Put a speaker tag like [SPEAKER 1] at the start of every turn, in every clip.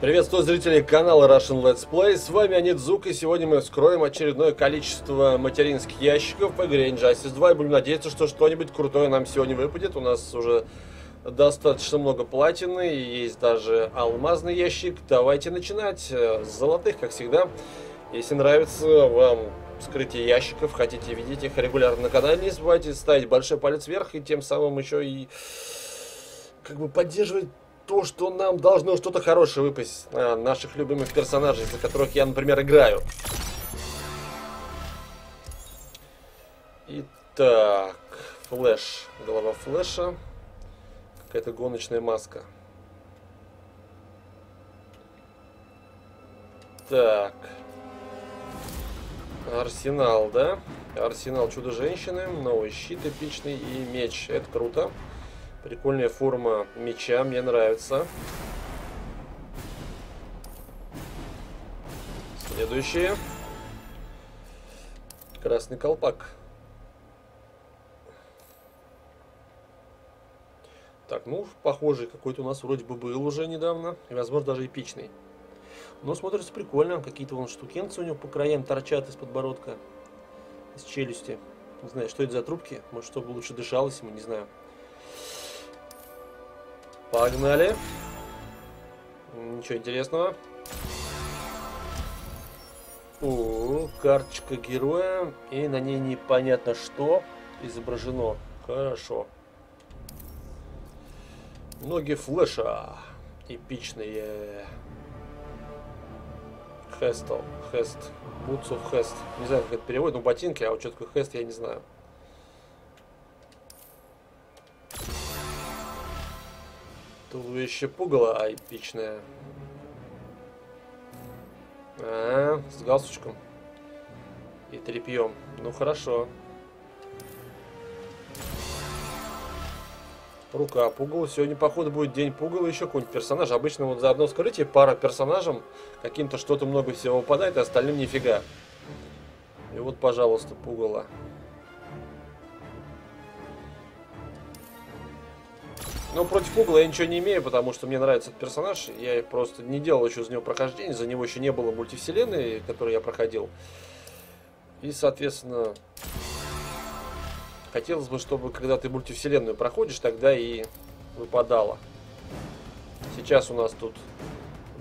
[SPEAKER 1] Приветствую зрителей канала Russian Let's Play, с вами Анидзук, и сегодня мы вскроем очередное количество материнских ящиков в игре Injustice 2, и будем надеяться, что что-нибудь крутое нам сегодня выпадет. У нас уже достаточно много платины, есть даже алмазный ящик. Давайте начинать с золотых, как всегда. Если нравится вам вскрытие ящиков, хотите видеть их регулярно на канале, не забывайте ставить большой палец вверх, и тем самым еще и как бы поддерживать то, что нам должно что-то хорошее выпасть а, наших любимых персонажей, за которых я, например, играю. Итак, флэш. Голова флэша. Какая-то гоночная маска. Так. Арсенал, да? Арсенал Чудо-женщины, новый щит эпичный и меч. Это круто. Прикольная форма меча, мне нравится. Следующее. Красный колпак. Так, ну, похожий какой-то у нас вроде бы был уже недавно. И, возможно, даже эпичный. Но смотрится прикольно. Какие-то вон штукенцы у него по краям торчат из подбородка. Из челюсти. Не знаю, что это за трубки. Может, чтобы лучше дышалось ему, не знаю. Погнали. Ничего интересного. О, карточка героя. И на ней непонятно что изображено. Хорошо. Ноги флеша. Эпичные. Хестл. Хест. Of Hest. Не знаю, как это переводит, но ботинки, а вот что такое Хест, я не знаю. Туловище пугало, а эпичное. А, с галстучком. И трепьем. Ну хорошо. Рука пугала. Сегодня, походу, будет день пугала. Еще какой-нибудь персонаж. Обычно вот за одно вскрытие пара персонажам каким-то что-то много всего выпадает, а остальным нифига. И вот, пожалуйста, пугало. Но против угла я ничего не имею, потому что мне нравится этот персонаж. Я просто не делал еще за него прохождение, за него еще не было мультивселенной, которую я проходил. И, соответственно, хотелось бы, чтобы когда ты мультивселенную проходишь, тогда и выпадало. Сейчас у нас тут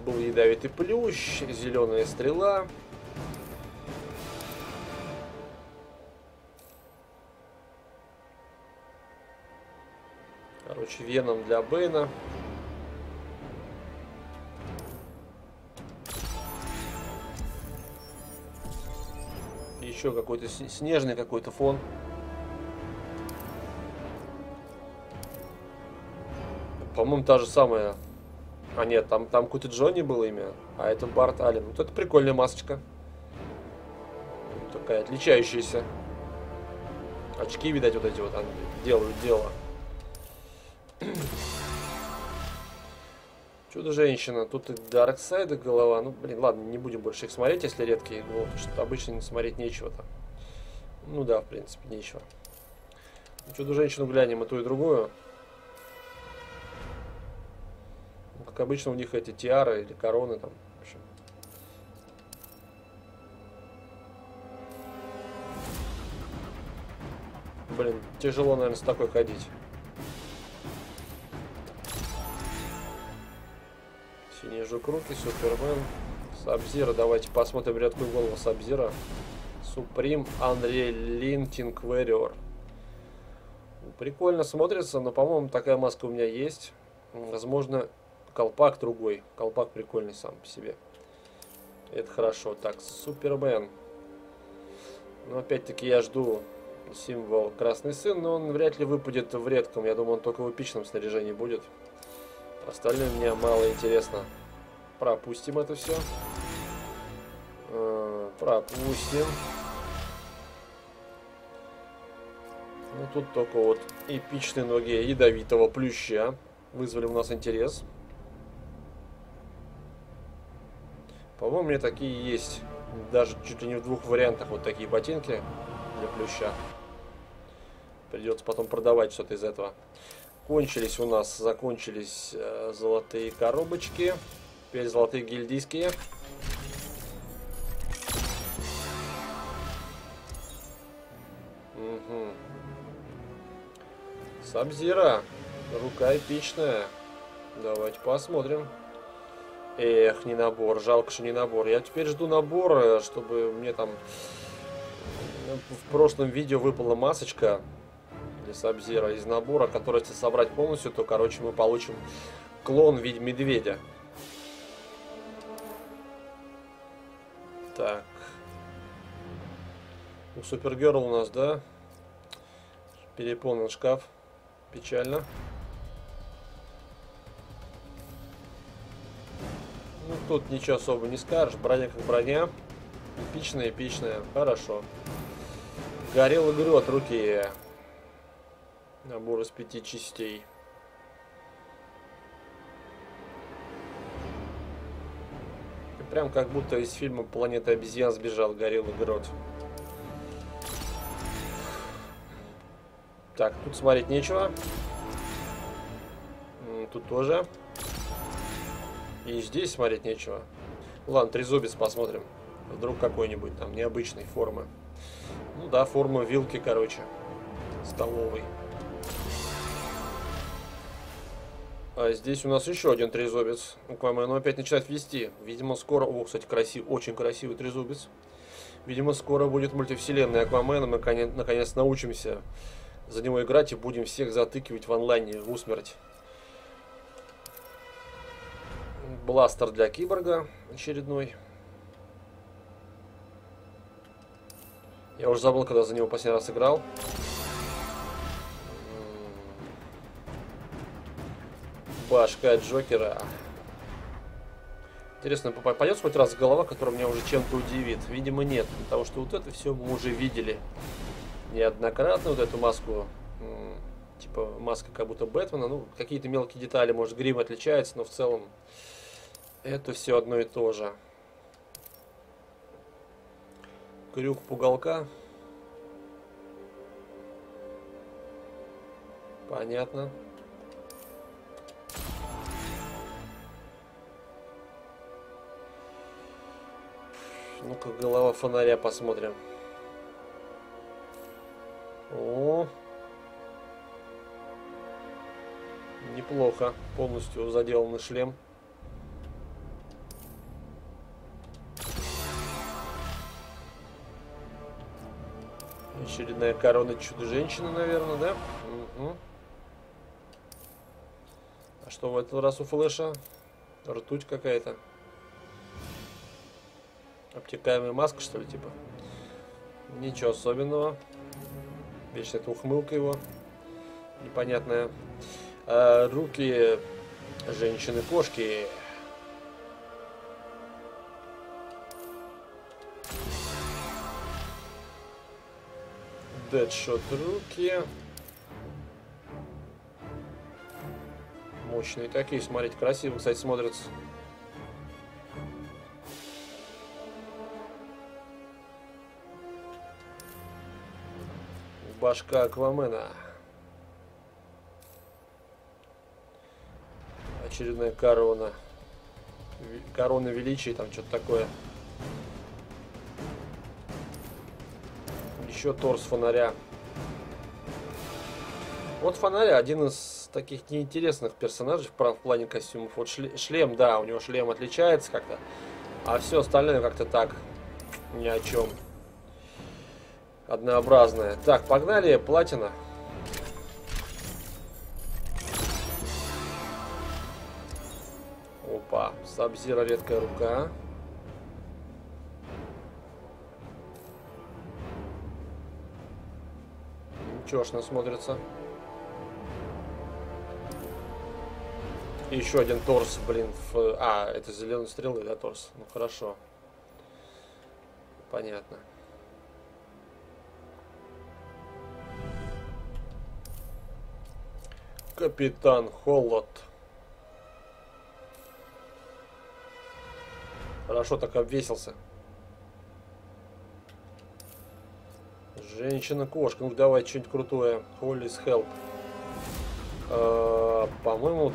[SPEAKER 1] был ядовитый плющ, зеленая стрела. Короче, веном для Бэйна. Еще какой-то снежный какой-то фон. По-моему, та же самая. А нет, там, там какой-то Джонни было имя, а это Барт Аллен. Вот это прикольная масочка. Такая отличающаяся. Очки, видать, вот эти вот делают дело. Чудо-женщина. Тут и Дарксайда голова. Ну, блин, ладно, не будем больше их смотреть, если редкие головы, потому что обычно смотреть нечего там. Ну да, в принципе, нечего. Ну, Чудо-женщину глянем и ту, и другую. Ну, как обычно, у них эти тиары или короны там. В. Блин, тяжело, наверное, с такой ходить. Синий жук руки, Супермен, Сабзира. Давайте посмотрим редкую голову Сабзира. Суприм, Андрей Линтинг Warrior. Прикольно смотрится, но, по-моему, такая маска у меня есть. Возможно, колпак другой. Колпак прикольный сам по себе. Это хорошо. Так, Супермен. Но опять-таки я жду символ Красный Сын, но он вряд ли выпадет в редком. Я думаю, он только в эпичном снаряжении будет. Остальное мне мало интересно. Пропустим это все. Э, пропустим. Ну тут только вот эпичные ноги ядовитого плюща вызвали у нас интерес. По-моему, мне такие есть. Даже чуть ли не в двух вариантах вот такие ботинки для плюща. Придется потом продавать что-то из этого. Кончились у нас, закончились э, золотые коробочки. Теперь золотые гильдийские. Угу. Сабзира. Рука эпичная. Давайте посмотрим. Эх, не набор. Жалко, что не набор. Я теперь жду набора, чтобы мне там... Ну, в прошлом видео выпала масочка для Сабзира из набора, который если собрать полностью, то, короче, мы получим клон в виде медведя. Так. У Супергерл у нас, да? Переполнен шкаф. Печально. Ну, тут ничего особо не скажешь. Броня как броня. Эпичная, эпичная. Хорошо. Горел игру руки. Набор из пяти частей. Прям как будто из фильма «Планета обезьян» сбежал горелый грот. Так, тут смотреть нечего. Тут тоже. И здесь смотреть нечего. Ладно, трезубец посмотрим. Вдруг какой-нибудь там необычной формы. Ну да, форма вилки, короче. Столовой. А здесь у нас еще один трезубец. Аквамен опять начинает вести. Видимо, скоро... О, кстати, красив... очень красивый трезубец. Видимо, скоро будет мультивселенная Аквамена. Мы наконец, наконец научимся за него играть и будем всех затыкивать в онлайне в усмерть. Бластер для киборга очередной. Я уже забыл, когда за него последний раз играл. Башка Джокера. Интересно, попадется хоть раз голова, которая меня уже чем-то удивит? Видимо, нет, потому что вот это все мы уже видели неоднократно. Вот эту маску, типа маска как будто Бэтмена. Ну, какие-то мелкие детали, может, грим отличается, но в целом это все одно и то же. Крюк пугалка. Понятно. Ну-ка, голова фонаря посмотрим. О, неплохо. Полностью заделанный шлем. Очередная корона чудо-женщины, наверное, да? Угу. А что в этот раз у Флэша? Ртуть какая-то. Обтекаемая маска, что ли, типа? Ничего особенного. Вечно эта ухмылка его. Непонятная. А, руки женщины-кошки. Дэдшот руки. Мощные такие, смотрите, красиво, кстати, смотрятся. Башка Аквамена. Очередная корона. Корона величия, там что-то такое. Еще торс фонаря. Вот фонарь один из таких неинтересных персонажей в плане костюмов. Вот шлем, да, у него шлем отличается как-то. А все остальное как-то так, ни о чем однообразная. Так, погнали, платина. Опа, Сабзира редкая рука. Ж, смотрится. И еще один торс, блин. В... А, это зеленые стрелы, да, торс? Ну хорошо. Понятно. Капитан Холод. Хорошо так обвесился. Женщина-кошка. Ну давай что-нибудь крутое. Холлис Хелп. По-моему,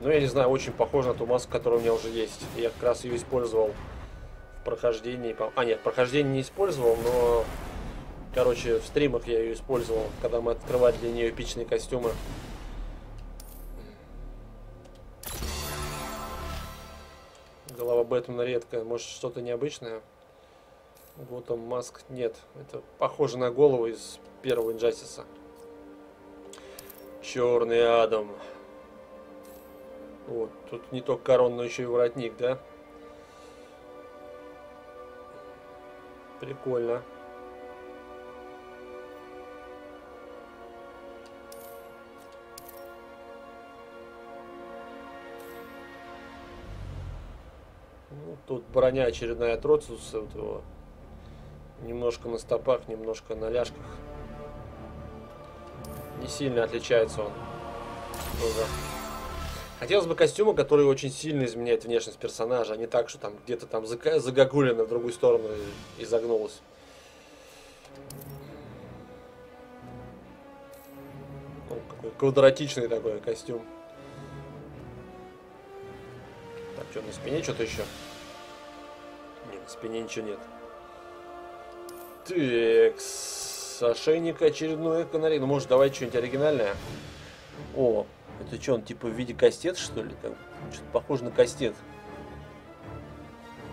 [SPEAKER 1] Ну, я не знаю, очень похоже на ту маску, которая у меня уже есть. Я как раз ее использовал в прохождении. А, нет, прохождение не использовал, но... Короче, в стримах я ее использовал, когда мы открывали для нее эпичные костюмы. Голова Бэтмена редкая. Может, что-то необычное? Вот он, Маск. Нет, это похоже на голову из первого Инжастиса. Черный Адам. Вот, тут не только корон, но еще и воротник, да? Прикольно. Тут броня очередная от Роциуса, вот его. Немножко на стопах, немножко на ляжках. Не сильно отличается он. Тоже. Хотелось бы костюма, который очень сильно изменяет внешность персонажа, а не так, что там где-то там загогулина в другую сторону и, и загнулась. Ну, какой квадратичный такой костюм. Так, что, на спине что-то еще? На спине ничего нет. Так, ошейник очередной канарей. Ну, может, давай что-нибудь оригинальное? О, это что, он типа в виде кастет, что ли? Что-то похоже на кастет.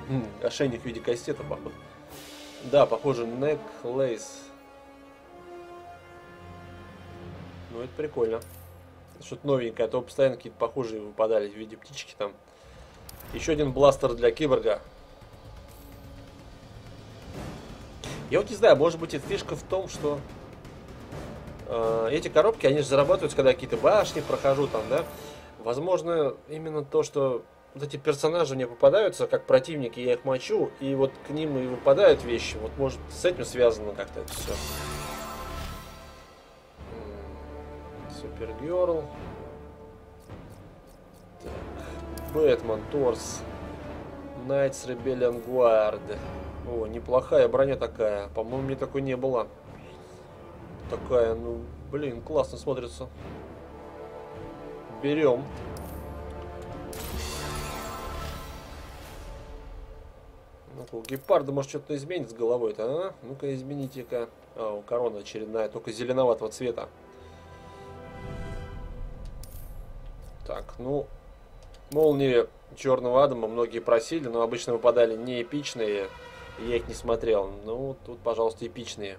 [SPEAKER 1] М, ошейник в виде кастета, походу. Да, похоже, necklace. Ну, это прикольно. Что-то новенькое, а то постоянно какие-то похожие выпадали в виде птички там. Еще один бластер для киборга. Я вот не знаю, может быть, это фишка в том, что э, эти коробки, они же зарабатываются, когда какие-то башни прохожу там, да. Возможно, именно то, что вот эти персонажи мне попадаются как противники, я их мочу, и вот к ним и выпадают вещи. Вот может с этим связано как-то это все. Супергерл. Бэтмен, Торс. Найтс Rebellion Guard. О, неплохая броня такая. По-моему, мне такой не было. Такая, ну, блин, классно смотрится. Берем. Ну-ка, у гепарда может что-то изменить с головой-то, а? Ну-ка, измените-ка. А, у корона очередная, только зеленоватого цвета. Так, ну, молнии черного адама многие просили, но обычно выпадали не эпичные, я их не смотрел. Ну, тут, пожалуйста, эпичные.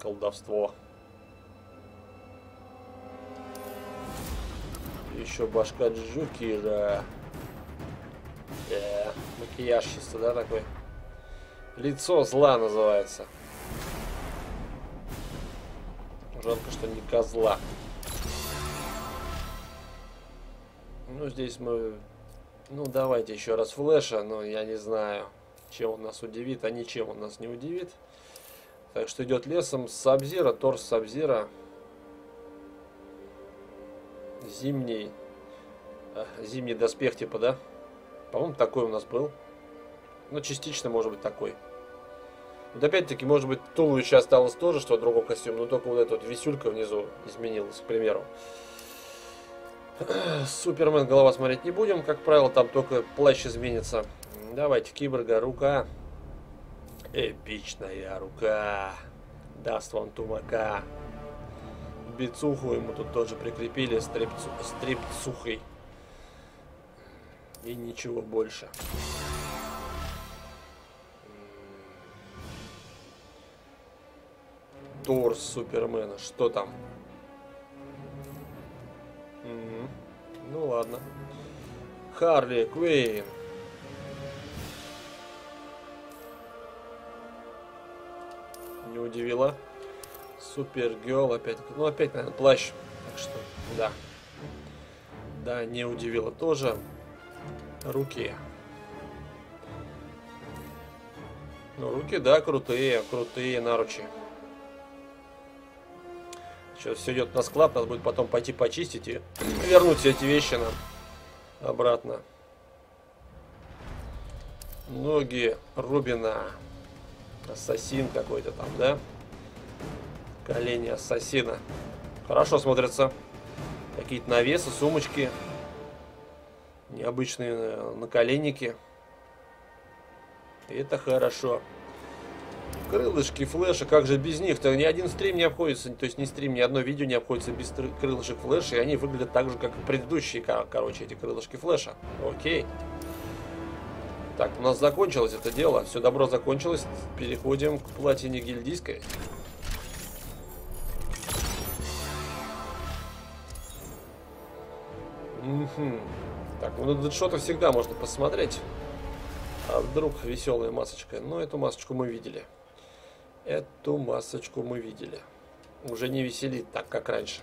[SPEAKER 1] Колдовство. Еще башка Джукира. Э, макияж чисто, да, такой? Лицо зла называется. Жалко, что не козла. Ну, здесь мы... Ну, давайте еще раз флеша, но я не знаю, чем он нас удивит, а ничем он нас не удивит. Так что идет лесом Сабзира, торс Сабзира. Зимний... А, зимний доспех типа, да? По-моему, такой у нас был. Ну, частично, может быть, такой. Вот опять-таки, может быть, туловище осталось тоже, что другой костюм, но только вот эта вот висюлька внизу изменилась, к примеру. Супермен голова смотреть не будем, как правило, там только плащ изменится. Давайте, киборга, рука. Эпичная рука. Даст вам тумака. Бицуху ему тут тоже прикрепили, стрипцу, стрипцухой. И ничего больше. Торс Супермена. Что там? Ну ладно. Харли Квейн. Не удивила. Супергерл опять. Ну опять, наверное, плащ. Так что, да. Да, не удивила тоже. Руки. Ну, руки, да, крутые, крутые наручи. Сейчас все идет на склад, надо будет потом пойти почистить и вернуть все эти вещи нам обратно. Ноги Рубина. Ассасин какой-то там, да? Колени ассасина. Хорошо смотрится. Какие-то навесы, сумочки. Необычные э, наколенники. Это хорошо. Крылышки, флеша, как же без них-то? Ни один стрим не обходится, то есть не стрим, ни одно видео не обходится без крылышек флеша, и они выглядят так же, как и предыдущие, короче, эти крылышки флеша. Окей. Так, у нас закончилось это дело, все добро закончилось, переходим к платине гильдийской. Угу. Так, ну что-то всегда можно посмотреть. А вдруг веселая масочка? Ну, эту масочку мы видели. Эту масочку мы видели. Уже не веселит так, как раньше.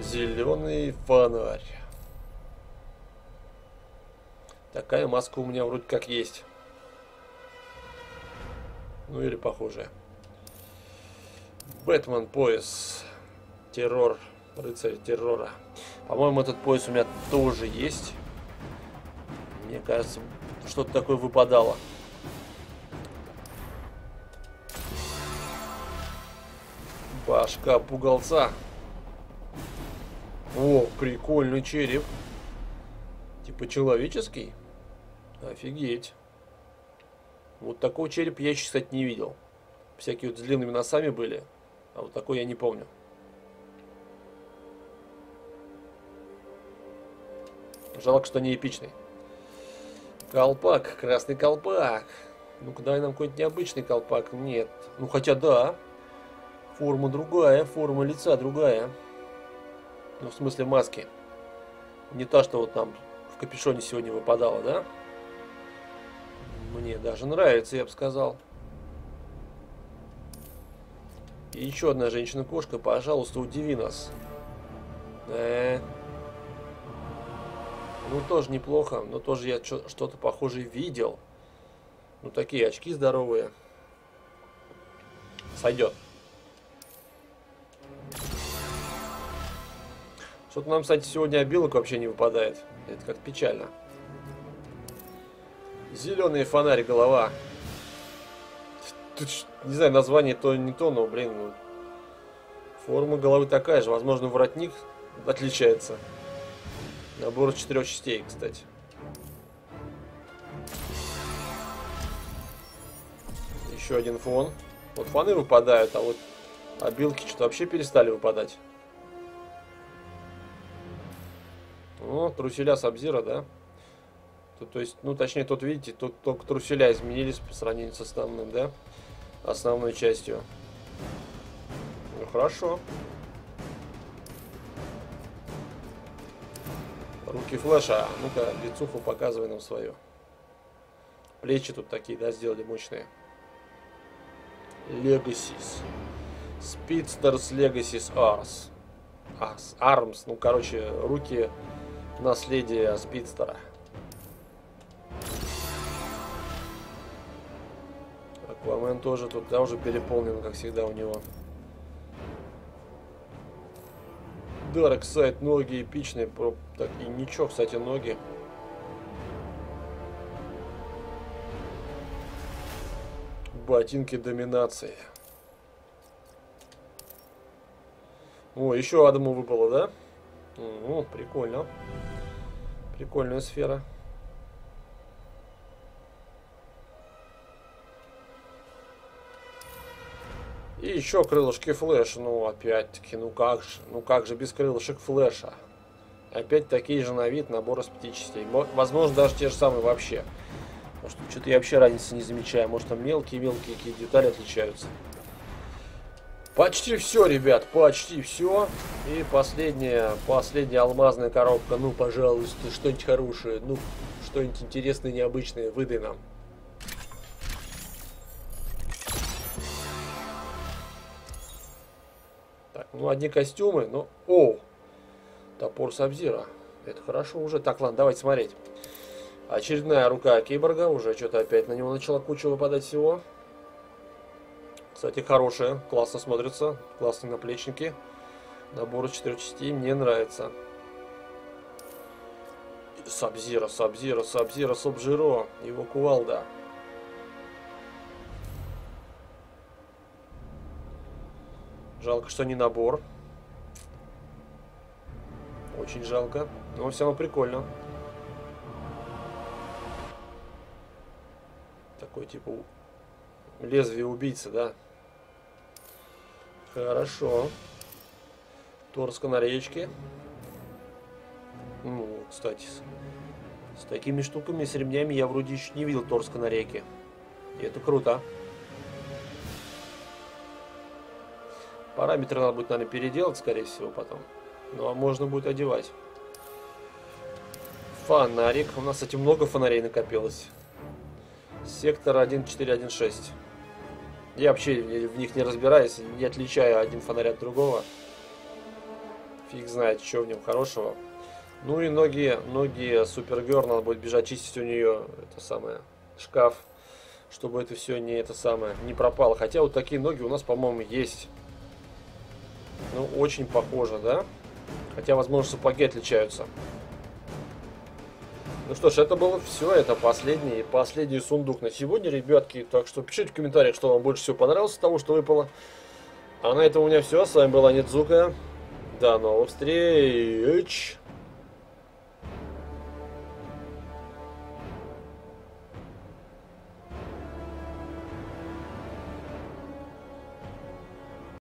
[SPEAKER 1] Зеленый фонарь. Такая маска у меня вроде как есть. Ну или похожая. Бэтмен пояс. Террор. Рыцарь террора. По-моему, этот пояс у меня тоже есть. Мне кажется, что-то такое выпадало. Башка пугалца. О, прикольный череп. Типа человеческий? Офигеть. Вот такого черепа я еще, кстати, не видел. Всякие вот с длинными носами были. А вот такой я не помню. Жалко, что не эпичный. Колпак, красный колпак. Ну-ка, дай нам какой-нибудь необычный колпак. Нет. Ну, хотя да. Форма другая, форма лица другая. Ну, в смысле маски. Не та, что вот там в капюшоне сегодня выпадала, да? Мне даже нравится, я бы сказал. И еще одна женщина-кошка, пожалуйста, удиви нас. Э -э. Ну, тоже неплохо, но тоже я что-то похожее видел. Ну, такие очки здоровые. Сойдет. Что-то нам, кстати, сегодня обилок вообще не выпадает. Это как печально. Зеленый фонарь, голова. Тут, не знаю, название то не то, но, блин, ну, форма головы такая же. Возможно, воротник отличается. Набор четырех частей, кстати. Еще один фон. Вот фоны выпадают, а вот обилки что-то вообще перестали выпадать. О, труселя Сабзира, да? Тут, то есть, ну, точнее, тут, видите, тут только труселя изменились по сравнению с основным, да? Основной частью. Ну, хорошо. Руки флеша. Ну-ка, лицуху показывай нам свою. Плечи тут такие, да, сделали мощные. Speedsters Legacies Ars. Ars. Arms. Ну, короче, руки наследия Спидстера. Аквамен тоже тут, да, уже переполнен, как всегда, у него. Дарк сайт, ноги эпичные. Так, и ничего, кстати, ноги. Ботинки доминации. О, еще Адаму выпало, да? О, прикольно. Прикольная сфера. И еще крылышки флеш. Ну, опять-таки, ну как же, ну как же без крылышек флеша? Опять такие же на вид, набор из пяти частей. Возможно, даже те же самые вообще. Что что-то я вообще разницы не замечаю. Может, там мелкие-мелкие какие детали отличаются. Почти все, ребят, почти все. И последняя, последняя алмазная коробка. Ну, пожалуйста, что-нибудь хорошее. Ну, что-нибудь интересное, необычное. Выдай нам. Ну, одни костюмы, но... О! Топор Сабзира. Это хорошо уже. Так, ладно, давайте смотреть. Очередная рука киборга. Уже что-то опять на него начала куча выпадать всего. Кстати, хорошая. Классно смотрится. Классные наплечники. Набор из четырех частей. Мне нравится. Сабзира, Сабзира, Сабзира, Сабжиро. Его кувалда. Жалко, что не набор. Очень жалко. Но все равно прикольно. Такой типа лезвие убийцы, да? Хорошо. Торс канареечки. Ну, кстати, с, такими штуками, с ремнями я вроде еще не видел торс канарейки. И это круто. Параметры надо будет, наверное, переделать, скорее всего, потом. Ну, а можно будет одевать. Фонарик. У нас, кстати, много фонарей накопилось. Сектор 1416. Я вообще в них не разбираюсь, не отличаю один фонарь от другого. Фиг знает, что в нем хорошего. Ну и ноги, ноги Супергер, надо будет бежать чистить у нее это самое шкаф, чтобы это все не это самое не пропало. Хотя вот такие ноги у нас, по-моему, есть. Ну, очень похоже, да? Хотя, возможно, сапоги отличаются. Ну что ж, это было все, это последний, последний сундук на сегодня, ребятки. Так что пишите в комментариях, что вам больше всего понравилось того, что выпало. А на этом у меня все. С вами была Недзука. До новых встреч!